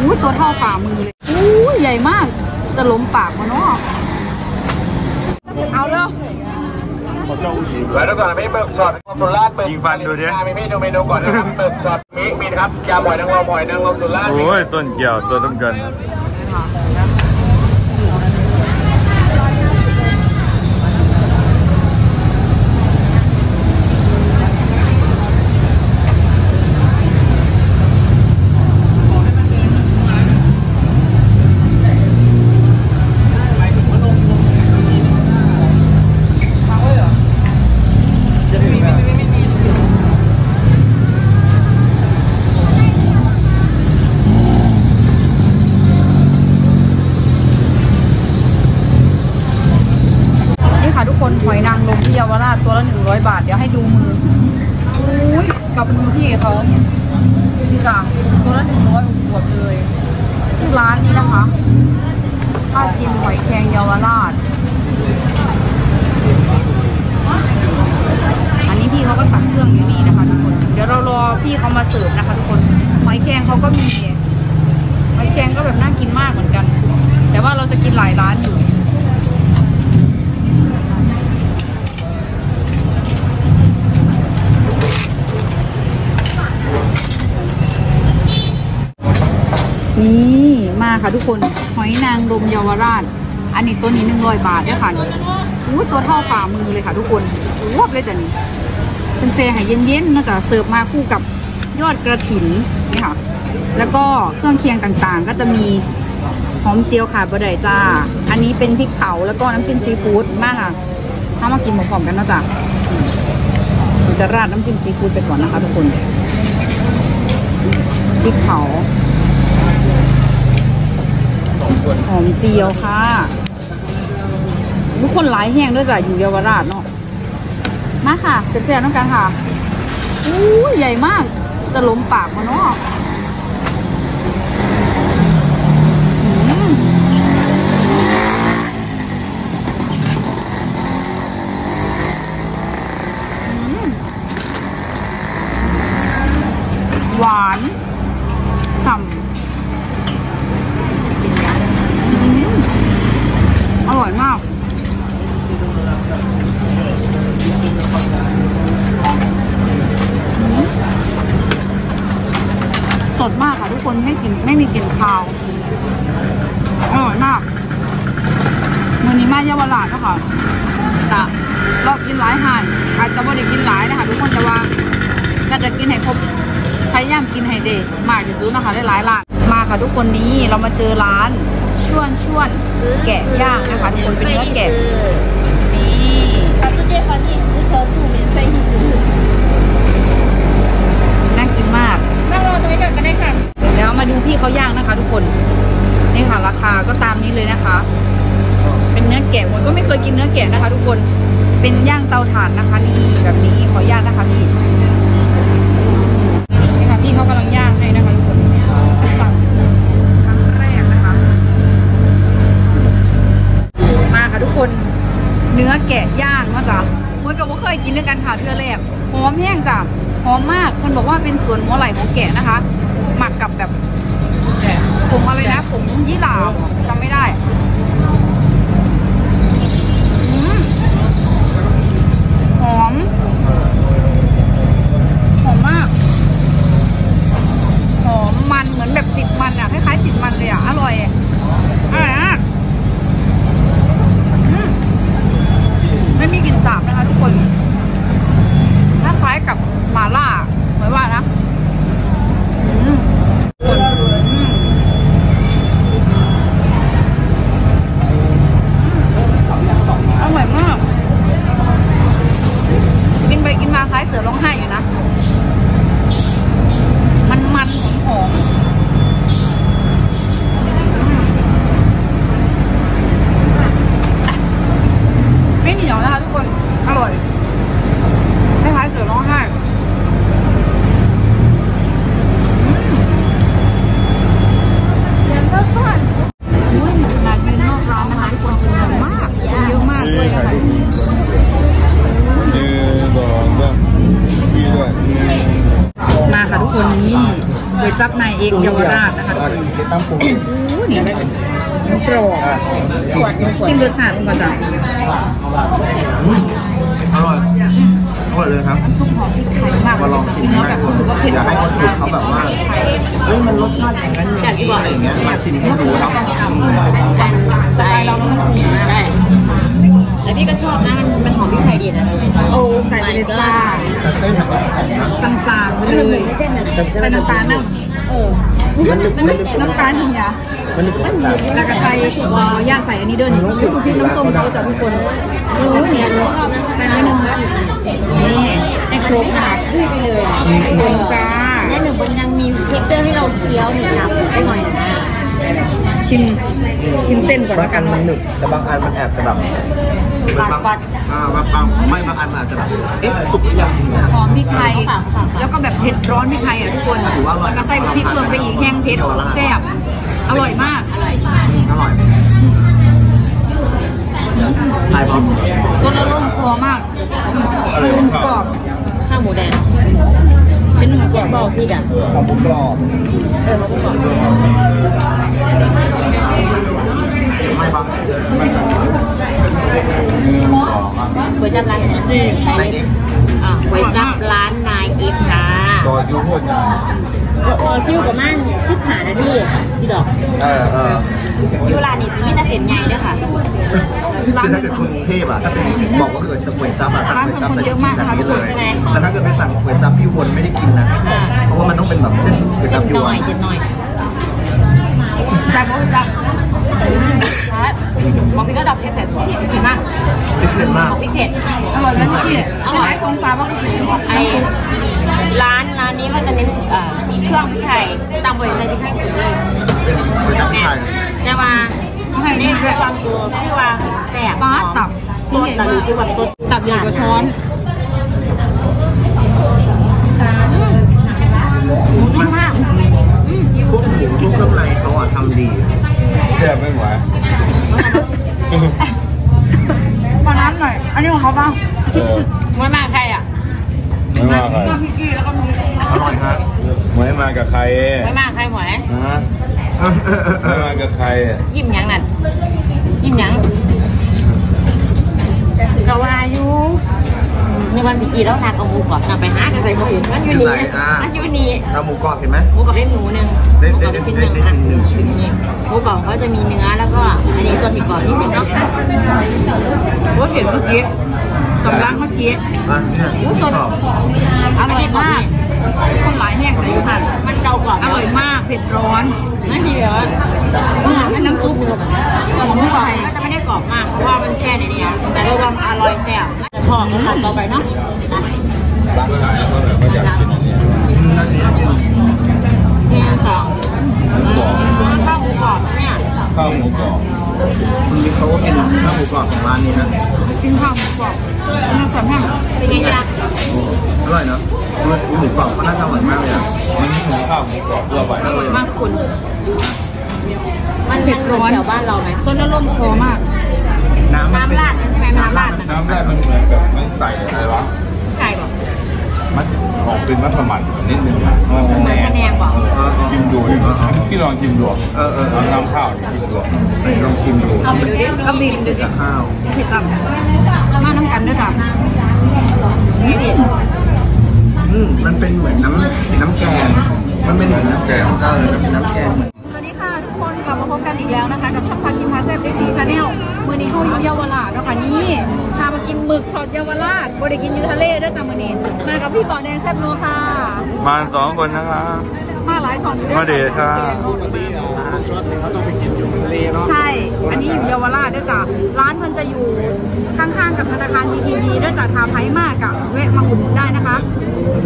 อุ้ยตัวเท่าฝ่ามือเลยอุ้ยใหญ่มากจะล้มปากมาเนาะเอาเร็วแล้วเดี๋ยวก่อนมีเบิกช็อตสุราษฎร์เบิกยิงฟันดูดิมีเมนูเมนูก่อนนะครับเบิกช็อตมีมีนะครับยำหอยนางรมหอยนางรมสุราษฎร์โอ้ยต้นเกี่ยวตัวต้มกันนี่ค่ะทุกคนหอยนางรมที่เยาวราชตัวละหนึ่งร้อยบาท เดี๋ยวให้ดูมืออุ้ยกับมือพี่เขาดีจังตัวละหนึ่งร้อยบวกเลยชื่อร้านนี้นะคะข้าวจินหอยแครงเยาวราช อันนี้พี่เขาก็ตักเครื่องอยู่นี่นะคะทุกคน เดี๋ยวเรารอพี่ เสิร์ฟนะคะทุกคนหอยแครงเขาก็มีหอยแครงก็แบบน่ากินมากเหมือนกัน แต่ว่าเราจะกินหลายร้านอยู่นี่มาค่ะทุกคนหอยนางรมเยาวราช อันนี้ตัวนี้หนึ่งร้อยบาทด้วยค่ะอู้ตัวเท่าฝ่ามือเลยค่ะทุกคนวบเลยจ้ะนี่เป็นเซหายเย็นๆนอกจากเสิร์ฟมาคู่กับ ยอดกระถินนี่ค่ะ แล้วก็เครื่องเคียงต่างๆ ก็จะมีหอมเจียวขาดบะไดจ้า อันนี้เป็นพริกเผาแล้วก็น้ำจิ้มซีฟู้ดมากค่ะ ถ้ามากินหมูกรอบกันนะจ้ะจะราดน้ำจิ้มซีฟู้ดไปก่อนนะคะทุกคนพริกเผาหอมเจียวค่ะทุกคนหลายแห้งด้วยจ้ะอยู่เยาวราชเนาะมาค่ะเสร็จแล้วน้องกันค่ะอู้ยใหญ่มาก จะล้มปากมันเนาะอืมอืมหวานฉ่ำ อร่อยมาก สดมากค่ะทุ กคนไม่กินไม่มีกลิ่นคาวอร่อยมากมือนี้มาเยาวราชนะคะแต่เรากินหลายหานอาจจะไม่ได้กินหลายนะคะทุกคนแต่ว่าก็จะกินให้ครบพยายามกินให้เดมากที่สุดนะคะได้หลายร้านมาค่ะทุกคนนี้เรามาเจอร้านชวนชวนแกะย่างนะคะทุกคนเป็นเนื้อแกะนี่ มาดูพี่เขาย่างนะคะ ทุกคนนี่ค่ะราคาก็ตามนี้เลยนะคะ เป็นเนื้อแกะหมนก็ไม่เคยกินเนื้อแกะนะคะ ทุกคนเป็นย่างเตาถ่านนะคะ นี่แบบนี้ขออนุญาตนะคะพี่นี่ค่ะพี่เขากำลังย่างให้นะคะทุกคนสั่งครั้งแรกนะคะมาค่ะทุกคน เนื้อแกะย่างเนาะจ๊ะมวยกับว่าเคยกินด้วยกันค่ะเทื่อแรกหอมแห้งจ้ะหอมมากคนบอกว่าเป็นส่วนหัวไหล่ของแกะนะคะ หมักกับแบบ ผงอะไรนะผงยี่หร่าจำไม่ได้หอมหอมมากหอมมันเหมือนแบบติดมันอะคล้ายๆติดมันเลยอะอร่อยอะอร่อยมากอืมไม่มีกลิ่นสาบนะคะทุกคนคล้ายๆกับหมาล่าเหมือนว่านะอืมอืม ก๋วยจับนายเอ กเยาวราชนะคะทุกคนที่ตั้มปูโอ้นี่มันกรอบซิมรสชาติมันก่อนจ้ะอร่อยอร่อยเลยครับซุปหอมพริกไทยมากมาลองชิมกินแล้วให้แบบคนรู้สึกว่าเผ็ดอยากให้คนอื่นเขาแบบว่าเฮ้ยมันรสชาติอย่างนั้นอย่างนี้อะไรอย่างเงี้ยมาชิมให้ดูเนาะอืมสไตล์เราเราต้องปรุงนะได้แล้วพี่ก็ชอบนะมันมันหอมพริกไทยดีนะโอ้ใส่ไปเลยจ้าแต่เส้นแบบว่าของนะสั่งๆไปเลยใส่น้ำตาลน้ำ เออมันนึกมันนึกน้ำตาลเหี่ยมันนึกว่าแบบแล้วก็ใส่ขอย่าตใส่อันนี้เดินดูพริกน้ำส้มเขาจากทุกคนโอ้ยเนี่ยใส่น้อยหนึงนี่ให้ครบค่ะไปเลยอะครบจ้าแม่หนึ่งมันยังมีเท็กเจอร์ให้เราเคี้ยวหนึ่งครับได้หน่อยนะ ชิมชิมเส้นก่อนบางละอักันนมันหนึบแต่บางอันมันแอบจะแบบบางบางอ่าบางบางไม่บางอันมันอาจจะแบบเอ๊ะสุกหรือยังเนี่ยหอมพริกไทย แล้วก็แบบเผ็ดร้อนพริกไทยอะทุกคนถือว่าอร่อยแล้วก็ใส่พริกเพิ่มไปอีกแห้งเผ็ดแซ่บอร่อยมากอร่อยไทยพอมรสอารมณ์คอมากคือหมูกรอบข้าวหมูแดงเป็นหมูกรอบบอกพี่กันของหมูกรอบ เออมาพูดก่อน เออคิวกับมันคิดหานะที่พี่ดอกเออเออคิวร้านนี้มีแต่เส้นใหญ่ด้วยค่ะคือถ้าเกิดคนกรุงเทพอะถ้าเป็นบอกว่าเกิดจะก๋วยจั๊บอะสั่งก๋วยจั๊บจะกินแบบนี้เลยแต่ถ้าเกิดไปสั่งก๋วยจั๊บที่วนไม่ได้กินนะเพราะว่ามันต้องเป็นแบบเช่นก๋วยเจ็จั๊บบยหวน่อนยเจ็บหน่อยแต่พอจับครับบอกพี่ก็ดอกเผ็ดเผ็ดเผ็ดมากเผ็ดมากพริกเผ็ดอร่อยไหมพี่อร่อยทรงฟ้าว่าคือไอ้ร้านร้านนี้มันจะเน้นเอ่อเครื่องพริกไทยตามบริษัทพริกไทยสุดเลยเป็นก๋วยจั๊บแม่ไทยจะมาเขาให้นี่นี่คืด้อวยความตัวที่ว่าแสบปลาตับสดแต่หรือคือแบบสดตับใหญ่กว่าช้อนนุ่มมากพวกหมูทุกเครื่องในเขาอะทำดีแซ่บไม่ไหวมาน้ำหน่อย อันนี้ของเขาเปล่าเออไม่มากใครอะ ไม่มาใครน้ำพริกกี้แล้วก็มีอร่อยฮะไม่มากับใครไม่มากใครหมวยฮะไม่มากับใครยิ้มหยังนั่นยิ้มหยังกวาอยู่ในวันพิกีแล้วนางเอาหมูกรอบนางไปหากันใส่หมูอื่นมันอยู่นี่มันอยู่นี่เอาหมูกรอบเห็นไหมหมูกรอบได้หนูหนึ่งหได้มูกรได้อบได้เป็นหได้นึ่งได้นะหนึ่งชิ้นหมูกรอบเขาจะมีเนื้อแล้วก็อันนี้ตัวผิดกรอบนิดนึงเนาะว่าเห็นเมื่อกี้ สำลักเมื่อกี้อะเนี่ยอู้สดชอบอร่อยมากคนหลายแห้งเลยอยู่ค่ะมันเกากรอบอร่อยมากเผ็ดร้อนนั่นดีเหรอน้ำซุปของหมูไฟก็จะไม่ได้กรอบมากเพราะว่ามันแช่ในนี้แต่รวมอร่อยแซ่บแต่พอกันต่อไปเนาะเนี่ยสองข้าวหมูกรอบเนี่ยข้าวหมูกรอบคุณบิ๊กเขาก็กินข้าวหมูกรอบของร้านนี้นะกินข้าวหมูกรอบ น้ำสามแห้เป็นไงจ๊ะอร่อยเนาะหมูกรอบก็น่าจะอร่อยมากเลยอะมันหมูข้าวหมูกรอบทั่วไปอร่อยมากคุณมันเผ็ดร้อนแถวบ้านเราไหมส้นอารมณ์คอมาก น้ำน้ำราดใช่ไหมน้ำราดน้ำแรกมันเหมือนแบบมันใส่อะไรวะไก่บอกมันออกเป็นมัสมั่นนิดนึงอะมันเหมือนคะแนนบอกชิมดูดิพี่ลองชิมดูเออเออเอลองอทำข้าวชิมดูลองชิมดูก็บินดูดิกับข้าวเผ็ดกัน มันเป็นเหมือนน้ำแกงเออมันเป็นน้ำแกงเหมือนสวัสดีค่ะทุกคนกลับมาพบกันอีกแล้วนะคะ กับช่องพากินพาแซ่บเอ็กซ์ดีชาแนลมือนี้เขาอยู่เยาวราชเนาะค่ะนี่พามากินหมึกช็อตเยาวราชบริกินอยูทะเลด้วยจ้ะมือนี้มากับพี่บ่อแดงแซ่บโนค่ะมาสองคนนะครับ มาหลายช่องอยู่ด้วยมาเดทค่ะใช่ อันนี้อยู่เยาวราชด้วยจ้ะร้านมันจะอยู่ข้างๆกับธนาคาร BTB ด้วยจ้ะทาไพมากอะแวะมาอุดหนุนได้นะคะ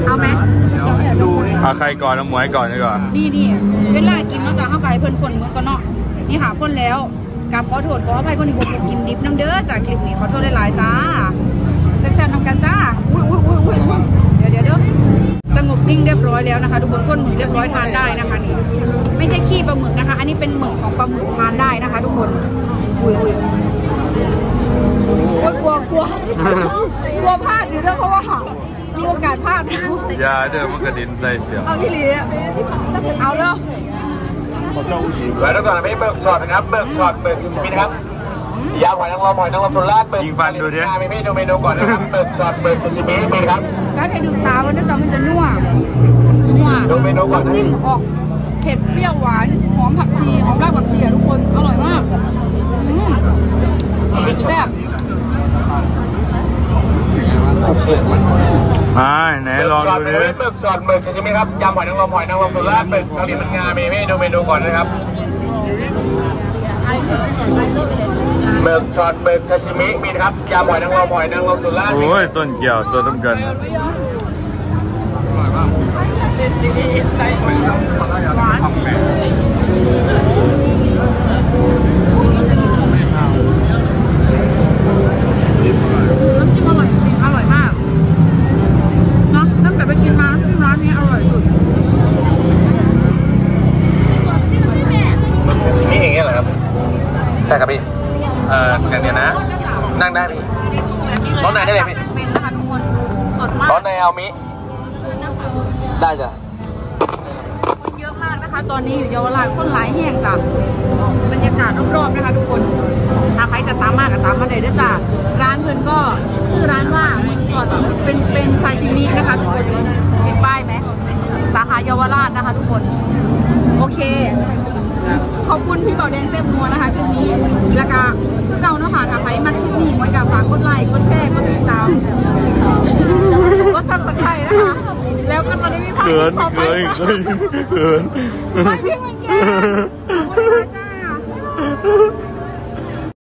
เอาไหมดูนี่เอาใครก่อนเอาหมวยก่อนดีกว่านี่นี่เวลากินเราจะเข้าไก่เพิ่นคนมือก็เนาะนี่หาคนแล้วกับขอโทษขออภัยคนที่บอกกินดิบน้ำเด้อจากคลิปนี้ขอโทษหลายๆจ้าแซ่บๆทำกันจ้าอุ้ยอุ้ยอุ้ยอุ้ย เดี๋ยวเดี๋ยวเดี๋ยวสงบนิ่งเรียบร้อยแล้วนะคะทุกคนคนหมึกเรียบร้อยทานได้นะคะนี่ไม่ใช่ขี้ปลาหมึกนะคะ อันนี้เป็นหมึกของปลาหมึกทานได้นะคะ ทุกคนอุ้ยอุ้ยโอ้ยกลัวกลัวกลัวพลาดอยู่ด้วยเพราะว่ามีโอกาสพลาดยาเด้อมันกระเด็นใส่เสียงเอาพี่หลีแล้วก่อนไม่เบิกช็อตนะครับเบิกช็อตเบิกชิมินะครับยำหอยนางรมหอยนางรมสุราษฎร์เบิกยิงฟันดูดิมีเมนูเมนูก่อนนะครับเบิกช็อตเบิกชิมิมีครับ ก็ให้ดูตามันจะมันจะนัวนัวดูเมนูก่อนนะน้ำจิ้มออกเผ็ดเปรี้ยวหวานหอมผักชีหอมรากผักชีอะทุกคนอร่อยมากอืมแซ่บอ่าไหนลองเบิกช็อตดูเบิดิกเบิกช็อตเบิกชิมิครับยำหอยนางรมหอยนางรมสุราษฎร์เบิกเกาหลีมันงามีเมนูเมนูก่อนนะครับ เบิกช็อตเบิกซาชิมิมีนะครับยำหอยนางรมหอยนางรมสุราษฎร์โอ้ยต้นเกี่ยวตัวต้มกันน้ ย่างเดียวนะ นั่งได้พี่ร้อนไหนได้เลยพี่เป็นนะคะทุกคนสดมากร้อนในเอามิ ได้จ้ะคนเยอะมากนะคะ ตอนนี้อยู่เยาวราชคนหลายแห่งจ้ะบรรยากาศรอบๆนะคะทุกคนถ้าใครจะตามมากก็ตามมาเลยด้วยจ้ะร้านเพื่อนก็ชื่อร้านว่าก่อนเป็นเป็นซาชิมินะคะทุกคนเห็นป้ายไหมสาขาเยาวราชนะคะ ทุกคน โอเค ขอบคุณพี่เบาแดงเซฟนัวนะคะชุดนี้แล้วก็คือเก่าเนาะค่ะถ้าใครมาทรินี้มันกัฝากกดไลค์กดแชร์กดติดตามกดซับสไครต์นะคะแล้วก็จะได้ไมีภาพเขินเขินเขินเขินไม่พี่มันแก่จ้า